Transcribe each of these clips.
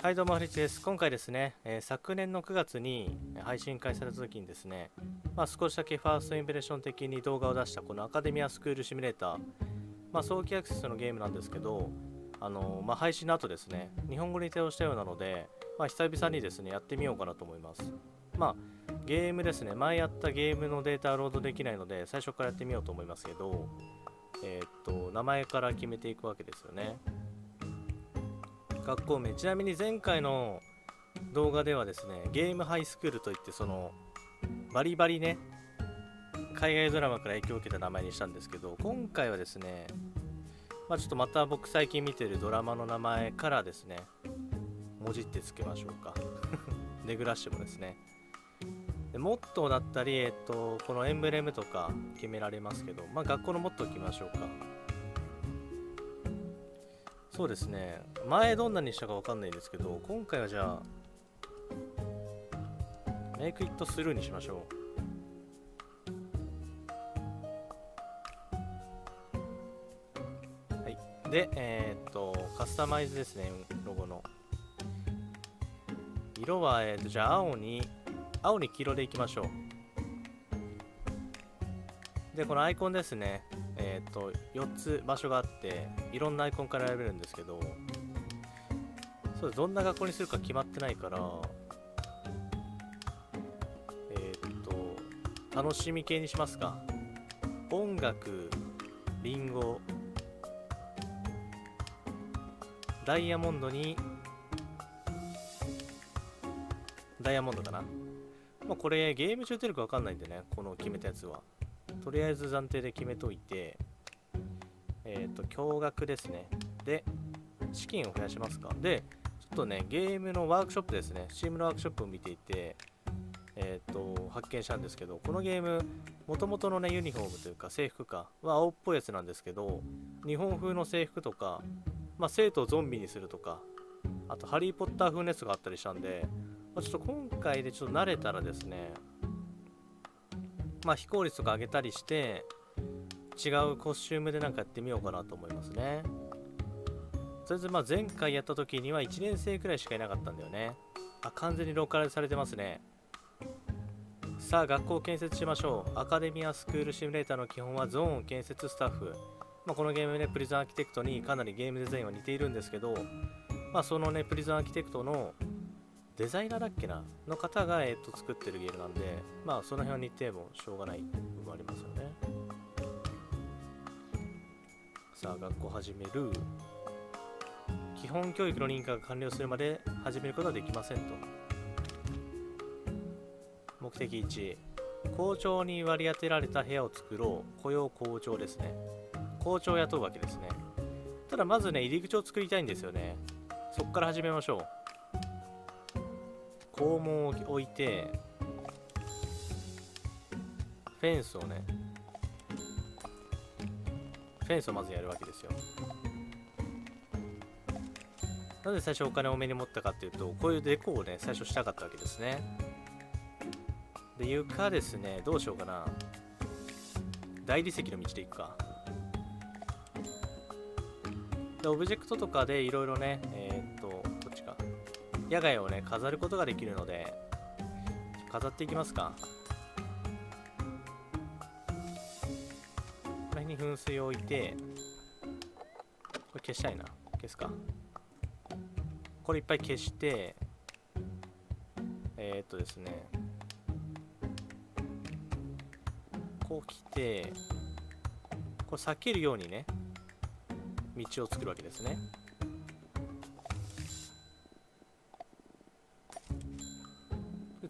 はいどうもハリチです。今回ですね、えー、昨年の9月に配信開始された時にですね、まあ、少しだけファーストインプレッション的に動画を出したこのアカデミアスクールシミュレーター、まあ、早期アクセスのゲームなんですけどあのー、まあ、配信の後ですね日本語に対応したようなので、まあ、久々にですねやってみようかなと思います。まあゲームですね前やったゲームのデータロードできないので最初からやってみようと思いますけどえー、っと名前から決めていくわけですよね。学校名。ちなみに前回の動画ではですねゲームハイスクールといってそのバリバリね海外ドラマから影響を受けた名前にしたんですけど今回はですねまあちょっとまた僕最近見てるドラマの名前からですね文字ってつけましょうか。ネグラッシュもですね。でモットーだったり、えっと、このエンブレムとか決められますけど、まあ、学校のモットー決ましょうか。そうですね。前どんなにしたか分かんないんですけど今回はじゃあメイクイットスルーにしましょう。はい。でえー、っとカスタマイズですねロゴの。色は、えー、っとじゃあ青に青に黄色でいきましょう。でこのアイコンですね。え、ー、と4つ場所があっていろんなアイコンから選べるんですけどそうどんな学校にするか決まってないからえっ、ー、と楽しみ系にしますか。音楽りんごダイヤモンドにダイヤモンドかな。まあこれゲーム中出るか分かんないんでねこの決めたやつは。とりあえず暫定で決めといて、えっ、ー、と、驚愕ですね。で、資金を増やしますか。で、ちょっとね、ゲームのワークショップですね、Steam のワークショップを見ていて、えっ、ー、と、発見したんですけど、このゲーム、もともとのね、ユニフォームというか制服かは青っぽいやつなんですけど、日本風の制服とか、まあ、生徒をゾンビにするとか、あと、ハリー・ポッター風のやつがあったりしたんで、まあ、ちょっと今回でちょっと慣れたらですね、まあ、非効率とか上げたりして違うコスチュームでなんかやってみようかなと思いますね。とりあえずまあ前回やった時には1年生くらいしかいなかったんだよね。あ完全にローカルされてますね。さあ学校を建設しましょう。アカデミアスクールシミュレーターの基本はゾーン建設スタッフ、まあ、このゲームねプリズンアーキテクトにかなりゲームデザインは似ているんですけどまあそのねプリズンアーキテクトのデザイナーだっけなの方が、えー、と作ってるゲームなんで、まあその辺は似てもしょうがない部分ありますよね。さあ、学校始める。基本教育の認可が完了するまで始めることはできませんと。目的1、校長に割り当てられた部屋を作ろう。雇用校長ですね。校長を雇うわけですね。ただまずね、入り口を作りたいんですよね。そこから始めましょう。肛門を置いてフェンスをねフェンスをまずやるわけですよ。なぜ最初お金多めに持ったかっていうとこういうデコをね最初したかったわけですね。で床ですねどうしようかな。大理石の道で行くか。でオブジェクトとかでいろいろね、えー、っと野外をね飾ることができるので飾っていきますか。これに噴水を置いてこれ消したいな。消すか。これいっぱい消してえー、っとですねこう来てこれ避けるようにね道を作るわけですね。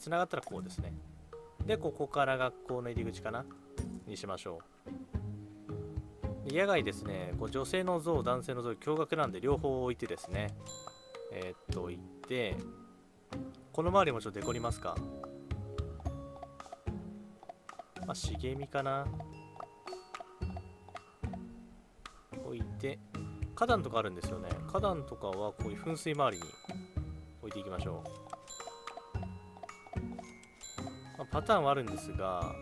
で、繋がったらこうですね。で、ここから学校の入り口かな？にしましょう。野外ですね、こう女性の像、男性の像、驚愕なんで両方置いてですね、えー、っと、置いて、この周りもちょっとデコりますか？まあ、茂みかな？置いて、花壇とかあるんですよね。花壇とかはこういう噴水周りに置いていきましょう。パターンはあるんですが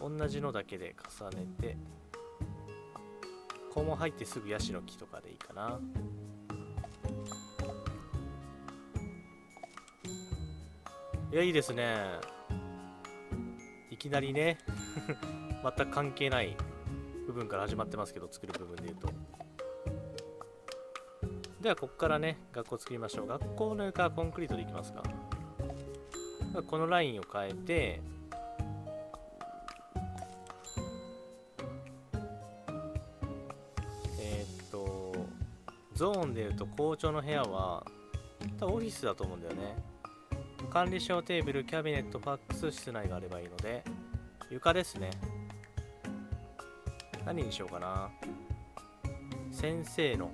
同じのだけで重ねて肛門入ってすぐヤシの木とかでいいかな「いやいいですね」いきなりね 全く関係ない部分から始まってますけど作る部分でいうと。ではここからね学校作りましょう。学校の床はコンクリートでいきますか。このラインを変えてえっとゾーンで言うと校長の部屋は多分オフィスだと思うんだよね。管理証テーブルキャビネットファックス室内があればいいので床ですね。何にしようかな。先生の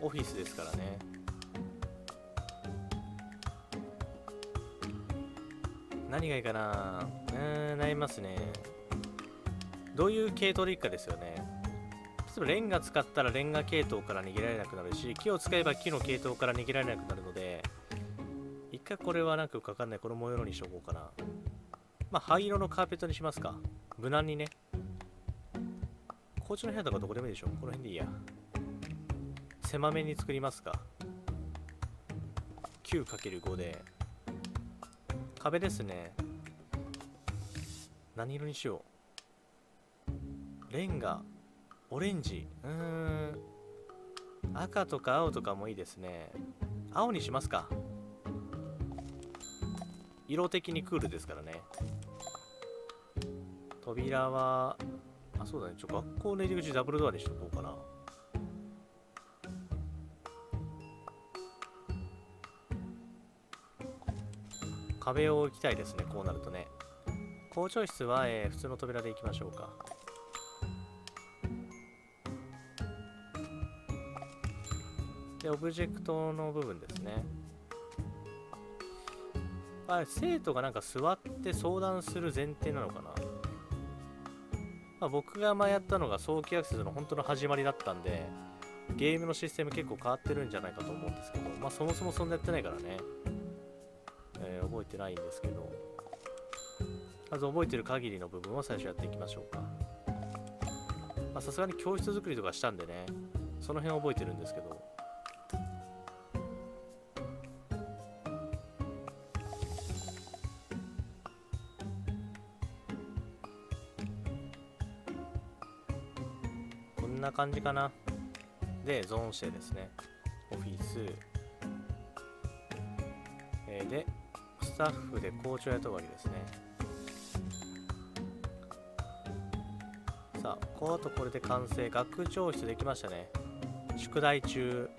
オフィスですからね。何がいいかな？うーん悩みますね。どういう系統でいくかですよね。例えばレンガ使ったらレンガ系統から逃げられなくなるし木を使えば木の系統から逃げられなくなるので一回これはなんかよくわかんない。この模様にしとこうかな。まあ灰色のカーペットにしますか。無難にね。校長の部屋とかどこでもいいでしょ。この辺でいいや。狭めに作りますか。9×5 で。壁ですね。何色にしよう。レンガ。オレンジ。うーん。赤とか青とかもいいですね。青にしますか。色的にクールですからね。扉はあそうだね。ちょ学校の入り口ダブルドアにしとこうかな。壁を置きたいですねこうなるとね。校長室は、えー普通の扉で行きましょうか。でオブジェクトの部分ですね。あれ生徒がなんか座って相談する前提なのかな、まあ、僕が前やったのが早期アクセスの本当の始まりだったんでゲームのシステム結構変わってるんじゃないかと思うんですけどまあそもそもそんなやってないからね、覚えてないんですけど。まず覚えてる限りの部分を最初やっていきましょうか。さすがに教室作りとかしたんでねその辺覚えてるんですけど。こんな感じかな。でゾーン指定ですね。オフィス、えーでスタッフで校長雇うわけですね。さあこうあとこれで完成学長室できましたね。宿題中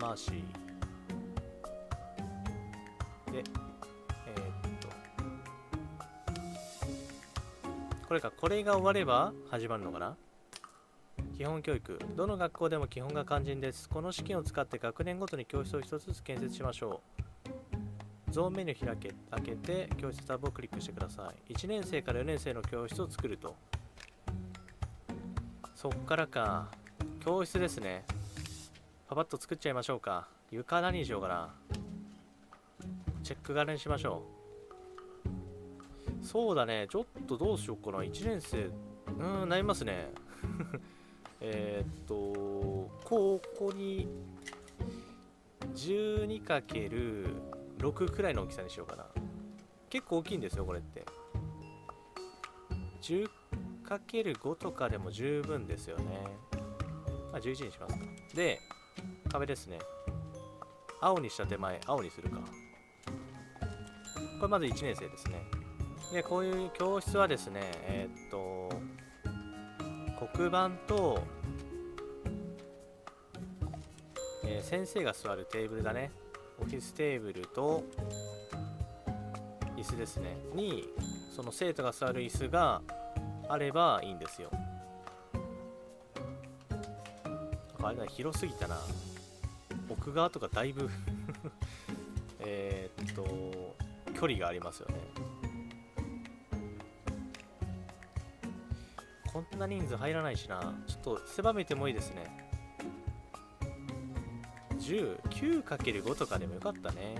マーシーでえーっと。これかこれが終われば始まるのかな？基本教育。どの学校でも基本が肝心です。この試験を使って学年ごとに教室を一つずつ建設しましょう。ゾーンメニュー開け開けて教室タブをクリックしてください。1年生から4年生の教室を作ると。そっからか。教室ですね。パパッと作っちゃいましょうか。床何にしようかな。チェック柄にしましょう。そうだね。ちょっとどうしようかな。1年生。うん悩みますね。えっとここに 12× 6くらいの大きさにしようかな。結構大きいんですよこれって。10×5 とかでも十分ですよね。まあ11にしますか。で壁ですね。青にした手前青にするか。これまず1年生ですね。でこういう教室はですねえーっと黒板と、えー先生が座るテーブルだね。オフィステーブルと椅子ですね。にその生徒が座る椅子があればいいんですよ。あれだ広すぎたな。奥側とかだいぶ えっと距離がありますよね。こんな人数入らないしな。ちょっと狭めてもいいですね。109×5 とかでもよかったね。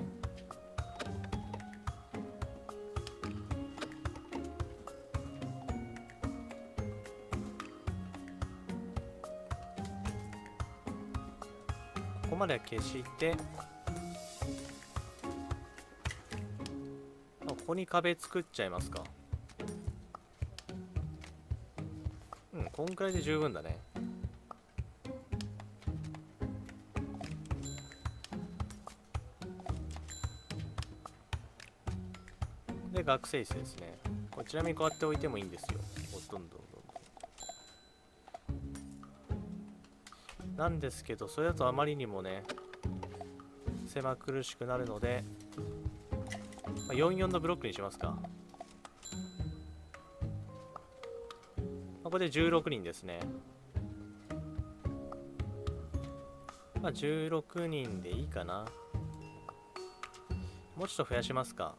ここまでは消して。こに壁作っちゃいますか。うんこんくらいで十分だね。学生室ですね。これちなみにこうやって置いてもいいんですよ。どんどんどんどんなんですけどそれだとあまりにもね狭苦しくなるので、まあ、44のブロックにしますか、まあ、これで16人ですね。まあ16人でいいかな。もうちょっと増やしますか。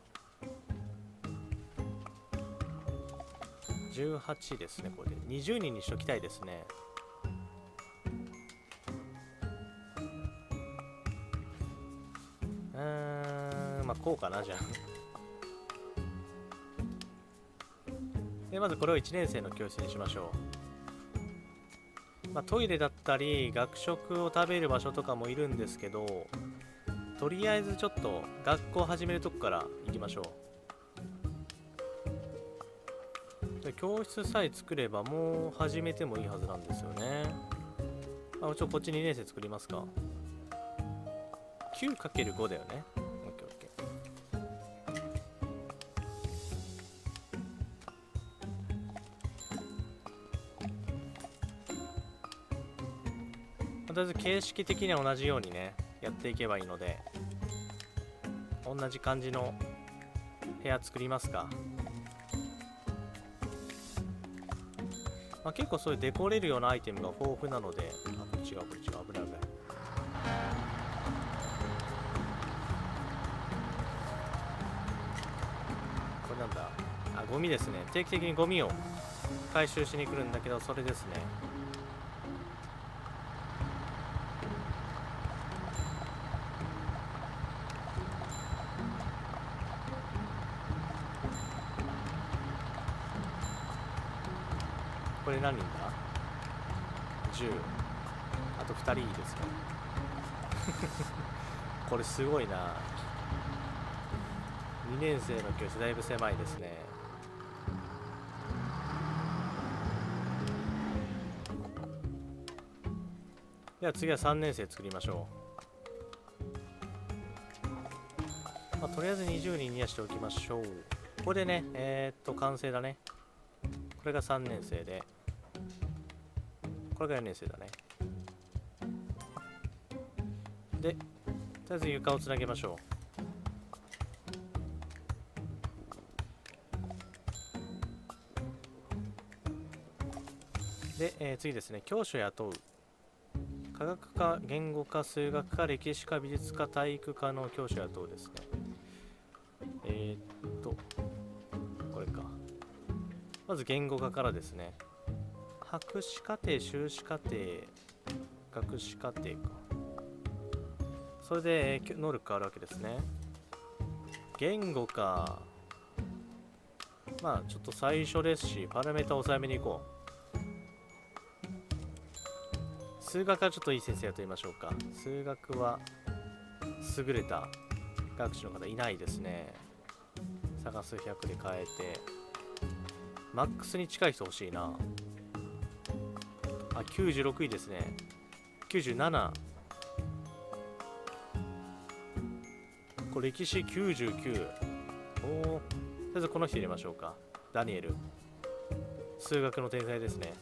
18ですねこれで。20人にしときたいですね。うんまあこうかなじゃあ。でまずこれを1年生の教室にしましょう、まあ、トイレだったり学食を食べる場所とかもいるんですけどとりあえずちょっと学校始めるとこから行きましょう。教室さえ作ればもう始めてもいいはずなんですよね。あちょこっち2年生作りますか。9×5 だよね。OKOK とりあえず形式的には同じようにねやっていけばいいので。同じ感じの部屋作りますか。まあ、結構そういうデコれるようなアイテムが豊富なのであこれ違うこれ違う危ない危ない。これなんだ。あゴミですね。定期的にゴミを回収しに来るんだけどそれですね。人ですか これすごいな。2年生の教室だいぶ狭いですね。では次は3年生作りましょう、まあ、とりあえず20人にはしておきましょう。ここでねえー、っと完成だね。これが3年生で。これが4年生だね。とりあえず床をつなげましょう。で、えー、次ですね。教師を雇う。科学科言語科数学科歴史科美術科体育科の教師を雇うですね。えー、っとこれか。まず言語科からですね。博士課程修士課程学士課程か。それで能力変わるわけですね。言語か。まあちょっと最初ですしパラメータ抑えめにいこう。数学はちょっといい先生と言いましょうか。数学は優れた学士の方いないですね。探す100で変えて。マックスに近い人欲しいな。あ96位ですね。97これ歴史99おおとりあえずこの人入れましょうか。ダニエル。数学の天才ですね。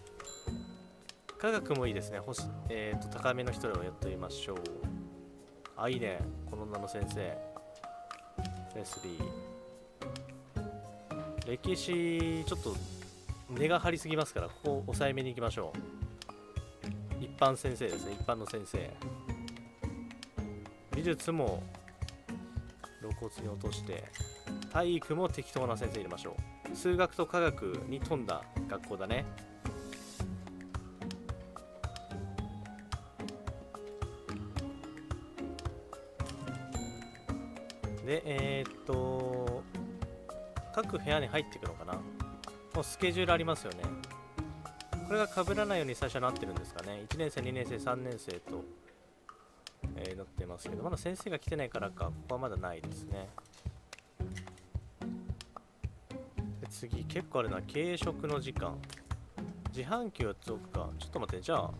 科学もいいですね。星え、ー、と高めの人をやってみましょう。あいいね。この女の先生。レスリー。歴史ちょっと根が張りすぎますからここ抑えめに行きましょう。一般先生ですね。一般の先生。美術も露骨に落として体育も適当な先生入れましょう。数学と科学に富んだ学校だね。でえー、っと各部屋に入っていくのかな。もうスケジュールありますよね。これが被らないように最初はなってるんですかね。1年生2年生3年生と、ますけどまだ先生が来てないからかここはまだないですね。次結構あるな軽食の時間。自販機4つ置くか。ちょっと待ってじゃあ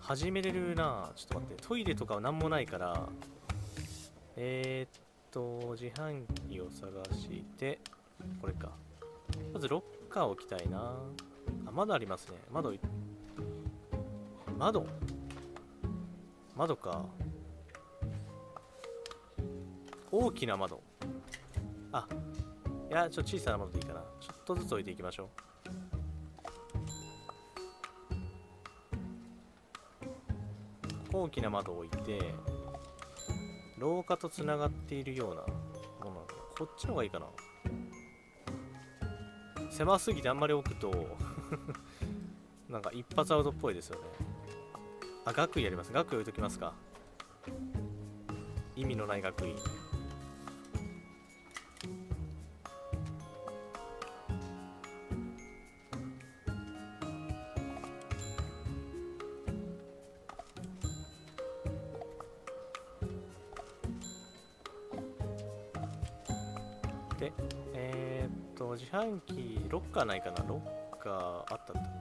始めれるな。ちょっと待ってトイレとかは何もないから。えー、っと自販機を探してこれか。まずロッカー置きたいな。あ窓ありますね。窓窓？窓か。大きな窓。あいやちょっと小さな窓でいいかな。ちょっとずつ置いていきましょう。大きな窓を置いて廊下とつながっているようなもの。こっちの方がいいかな。狭すぎてあんまり置くと なんか一発アウトっぽいですよね。あ学位やります。学位置いときますか。意味のない学位。でえー、っと自販機ロッカーないかな。ロッカーあったあった。あった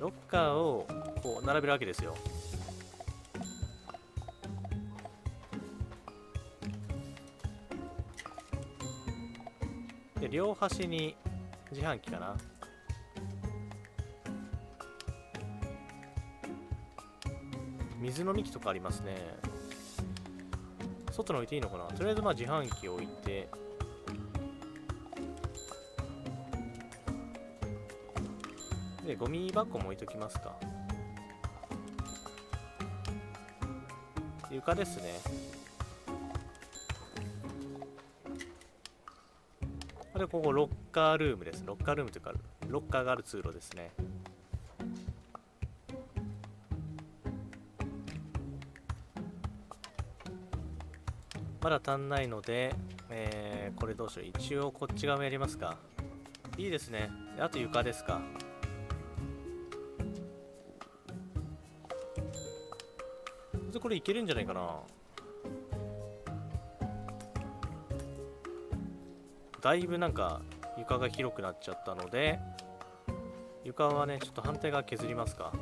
ロッカーをこう並べるわけですよ。で両端に自販機かな。水飲み機とかありますね。外に置いていいのかな。とりあえずまあ自販機置いて。でゴミ箱も置いときますか。床ですね。でここロッカールームです。ロッカールームというかロッカーがある通路ですね。まだ足んないので、えー、これどうしよう。一応こっち側もやりますか。いいですね。あと床ですか。れいけるんじゃないかな。だいぶなんか床が広くなっちゃったので床はねちょっと反対側削りますか。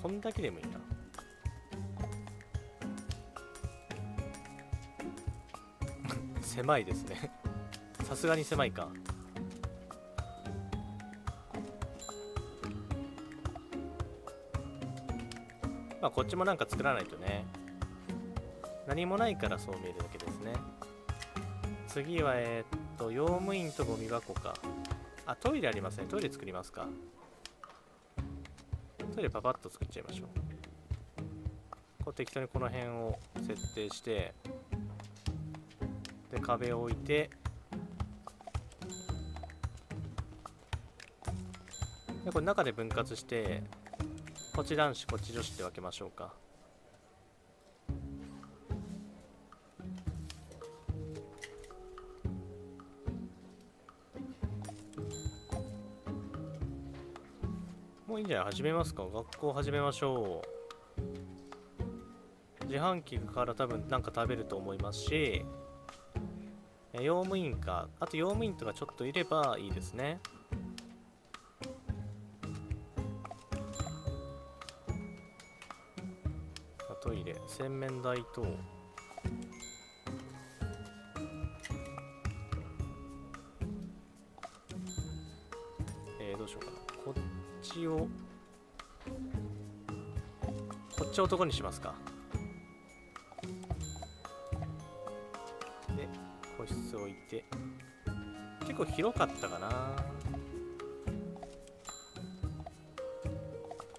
こんだけでもいいな。狭いですね。さすがに狭いか。まあこっちもなんか作らないとね。何もないからそう見えるだけですね。次はえー、っと用務員とゴミ箱か。あトイレありますねトイレ作りますか。トイレパパッと作っちゃいましょう。こう適当にこの辺を設定してで壁を置いてでこれ中で分割してこっち男子こっち女子って分けましょうか。もういいんじゃない？始めますか？学校始めましょう。自販機から多分なんか食べると思いますし用務員か。あと用務員とかちょっといればいいですね。トイレ洗面台とえー、どうしようかな。こっちをこっちを男にしますか。で個室置いて。結構広かったかな。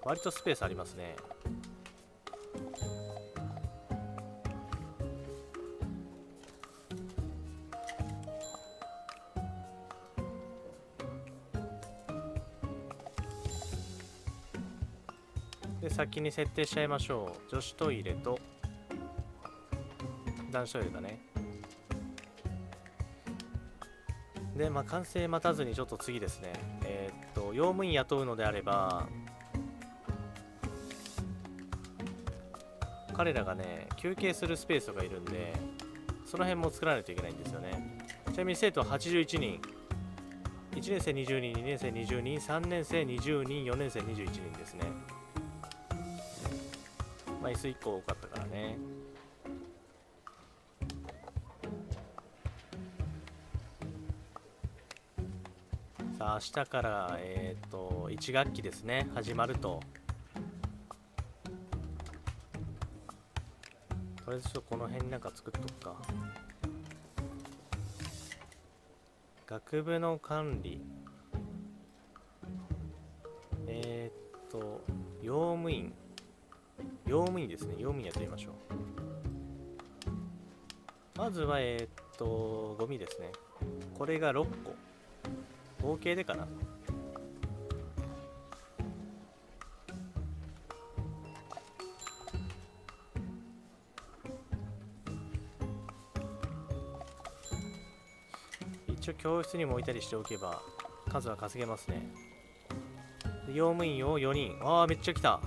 割とスペースありますね。先に設定しちゃいましょう。女子トイレと男子トイレだね。でまあ完成待たずにちょっと次ですね。えー、っと用務員雇うのであれば彼らがね休憩するスペースがいるんでその辺も作らないといけないんですよね。ちなみに生徒は81人。1年生20人2年生20人3年生20人4年生21人ですね。あ椅子1個多かったからね。さあ明日からえっ、と1学期ですね。始まると。とりあえずちょっとこの辺なんか作っとくか。学部の管理。えー、っと用務員。用務員ですね。用務員やってみましょう。まずはえー、っとゴミですね。これが6個。合計でかな。一応教室にも置いたりしておけば数は稼げますね。用務員を4人。ああめっちゃ来た。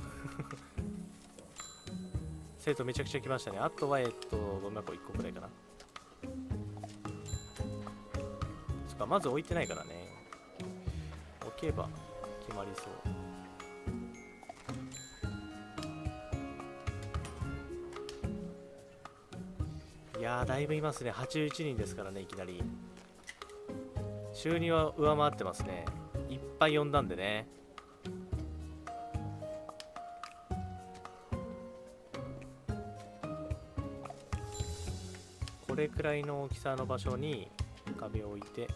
生徒めちゃくちゃ来ましたね。あとはえっとゴミ箱1個くらいかな。そっかまず置いてないからね。置けば決まりそう。いやだいぶいますね。81人ですからねいきなり。収入は上回ってますね。いっぱい呼んだんでね。れくらいの大きさの場所に壁を置いて。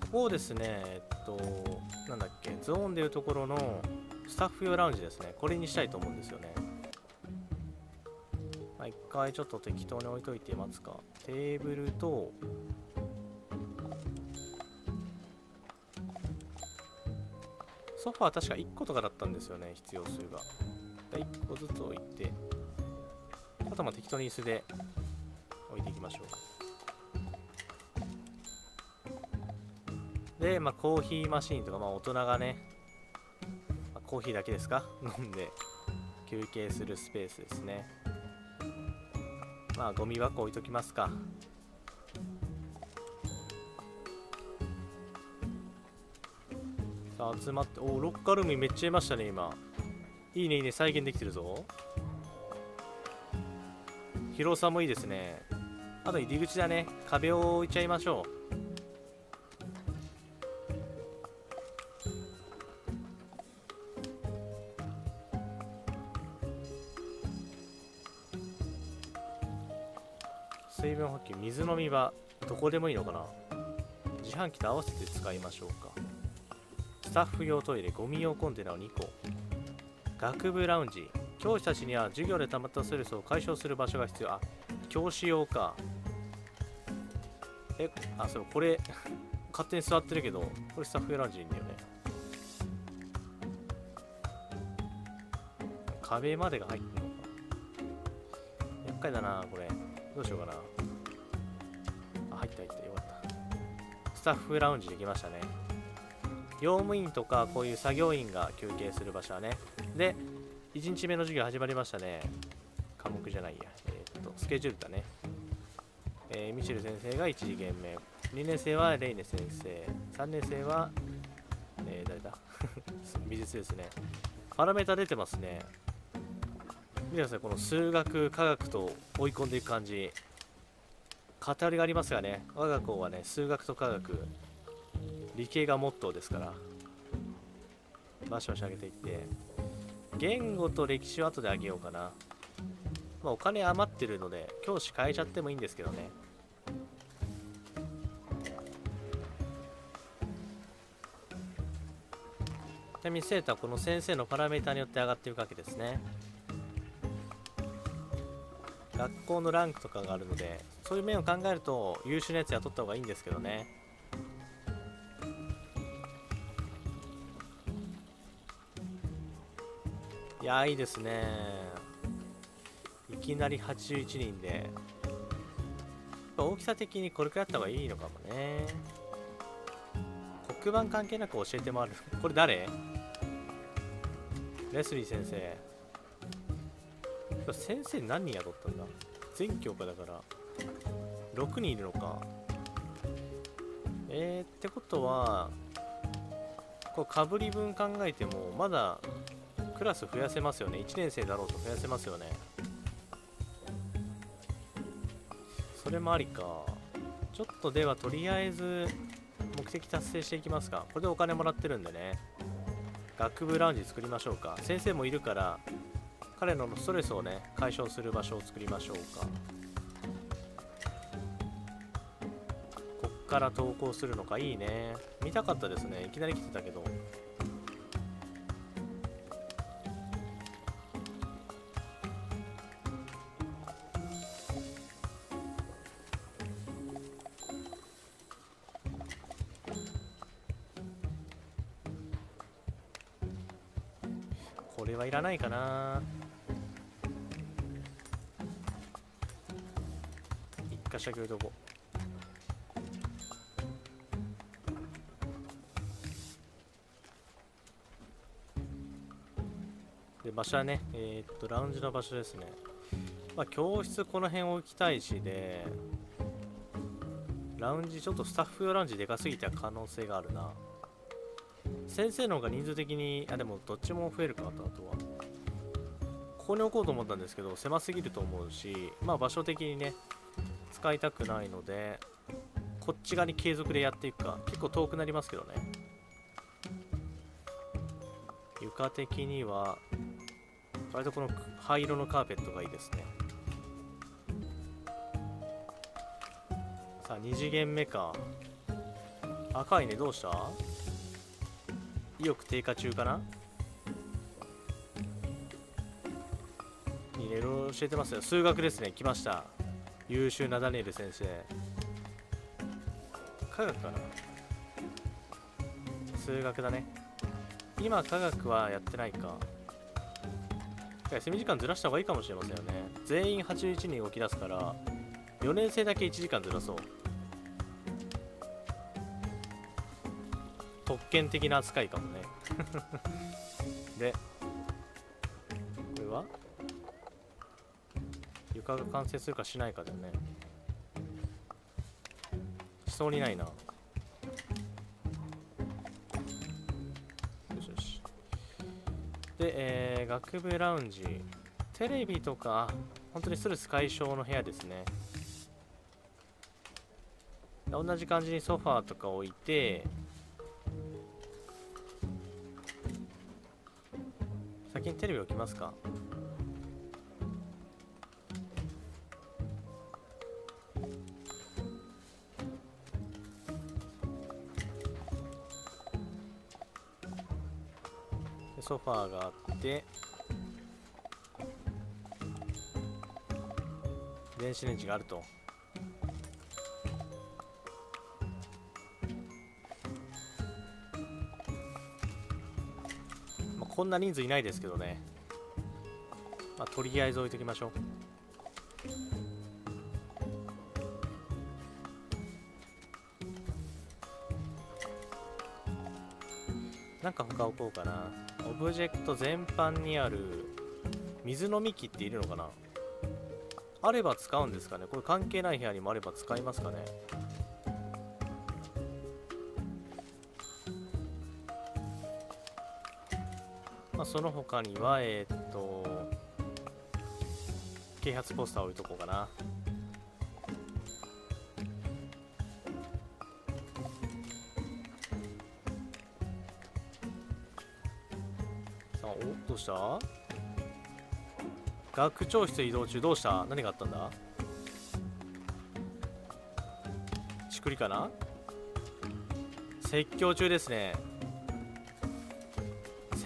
ここをですねえっとなんだっけゾーンでいうところのスタッフ用ラウンジですね。これにしたいと思うんですよね。まあ一回ちょっと適当に置いといてみますか。テーブルとソファー確か1個とかだったんですよね必要数が。1個ずつ置いてあとはまあ適当に椅子で置いていきましょうで、まあ、コーヒーマシーンとか、まあ、大人がね、まあ、コーヒーだけですか？飲んで休憩するスペースですね。まあゴミ箱置いときますか。さあ集まっておロッカールームにめっちゃいましたね今。いいねいいね再現できてるぞ。広さもいいですね。あと入り口だね。壁を置いちゃいましょう。水分補給水飲み場どこでもいいのかな。自販機と合わせて使いましょうか。タッフ用トイレゴミ用コンテナを2個。学部ラウンジ。教師たちには授業で溜まったストレスを解消する場所が必要。あ教師用か。えあそうこれ勝手に座ってるけどこれスタッフ用ラウンジいいんだよね。壁までが入ってんのか。厄介だなこれ。どうしようかな。あ入った入った。よかった。スタッフラウンジできましたね。用務員とかこういう作業員が休憩する場所はね。で1日目の授業始まりましたね。科目じゃないや。えーっとスケジュールだね。えーミシェル先生が1次元目。2年生はレイネ先生。3年生はえー誰だ？美術ですね。パラメータ出てますね。見てください。この数学科学と追い込んでいく感じ。偏りがありますがね。我が校はね数学と科学理系がモットーですからバシバシ上げていって言語と歴史は後で上げようかな。まあお金余ってるので教師変えちゃってもいいんですけどね。ちなみに生徒はこの先生のパラメータによって上がっていくわけですね。学校のランクとかがあるのでそういう面を考えると優秀なやつ雇った方がいいんですけどね。いやいいですね。いきなり81人で。大きさ的にこれくらいあった方がいいのかもね。黒板関係なく教えてもらうこれ誰？レスリー先生。先生何人雇ったんだ？全教科だから。6人いるのか。えー、ってことはこうかぶり分考えてもまだクラス増やせますよね。1年生だろうと増やせますよね。それもありか。ちょっとではとりあえず目的達成していきますか。これでお金もらってるんでね。学部ラウンジ作りましょうか。先生もいるから彼のストレスをね解消する場所を作りましょうか。こっから投稿するのか？いいね。見たかったですね。いきなり来てたけど。これはいらないかな。一箇所だけ置いとこで場所はねえー、っとラウンジの場所ですね。まあ教室この辺置きたいしでラウンジちょっとスタッフ用ラウンジでかすぎた可能性があるな。先生の方が人数的にあでもどっちも増えるかあとは。ここに置こうと思ったんですけど狭すぎると思うしまあ場所的にね使いたくないのでこっち側に継続でやっていくか。結構遠くなりますけどね。床的には割とこの灰色のカーペットがいいですね。さあ2次元目か赤いねどうした？意欲低下中かな？いろいろ教えてますよ。数学ですね。来ました。優秀なダニエル先生。科学かな？数学だね。今科学はやってないか。休み時間ずらした方がいいかもしれませんよね。全員81人動き出すから4年生だけ1時間ずらそう。権的な扱いかもね。でこれは？床が完成するかしないかだよね。しそうにないな。よしよし。で、えー、学部ラウンジ。テレビとか本当にストレス解消の部屋ですね。同じ感じにソファーとか置いてテレビ置きますか？ソファーがあって電子レンジがあると。こんな人数いないですけどね。まあ、とりあえず置いときましょう。なんか他置こうかな。オブジェクト全般にある水の幹っているのかなあれば使うんですかねこれ関係ない部屋にもあれば使いますかねまあ、その他には、えー、っと、啓発ポスター置いとこうかな。さあ、おどうした？学長室移動中どうした？何があったんだ？ちくりかな？説教中ですね。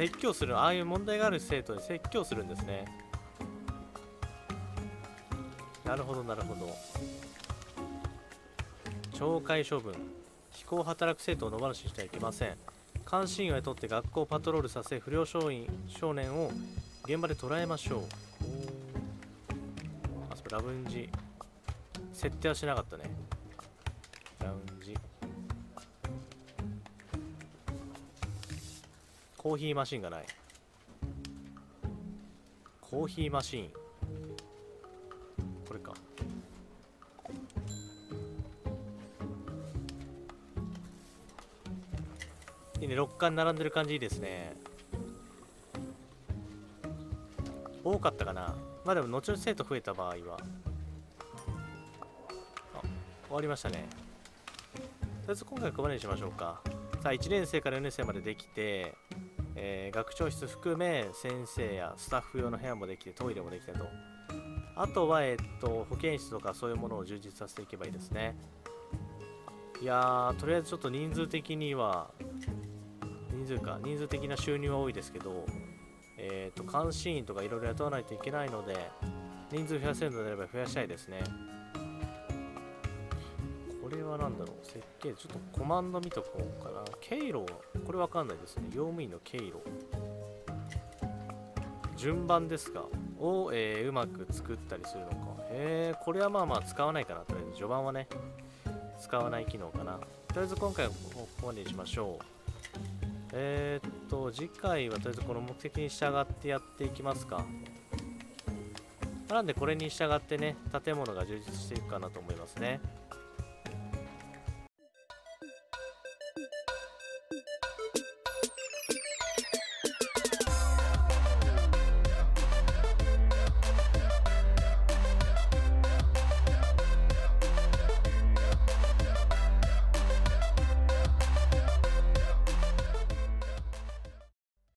説教するああいう問題がある生徒で説教するんですね。なるほどなるほど。懲戒処分非行働く生徒を野放しにしてはいけません。監視員を雇って学校をパトロールさせ不良少員少年を現場で捕らえましょう。あそこラウンジ。設定はしなかったね。ラウンジ。コーヒーマシンがない。コーヒーマシン。これか。いいね。6巻並んでる感じいいですね。多かったかな。まあでも後々生徒増えた場合は。あ終わりましたね。とりあえず今回はここまでにしましょうか。さあ1年生から4年生までできて、えー学長室含め先生やスタッフ用の部屋もできてトイレもできてと。あとはえっと保健室とかそういうものを充実させていけばいいですね。いやとりあえずちょっと人数的には人数か人数的な収入は多いですけどえっ、と監視員とかいろいろ雇わないといけないので人数増やせるのであれば増やしたいですね。れは何だろう？設計ちょっとコマンド見とこうかな。経路。はこれわかんないですね。用務員の経路。順番ですか？を、えーうまく作ったりするのか。へえこれはまあまあ使わないかな。とりあえず序盤はね。使わない機能かな。とりあえず今回はここまでにしましょう。えー、っと次回はとりあえずこの目的に従ってやっていきますか。なんでこれに従ってね建物が充実していくかなと思いますね。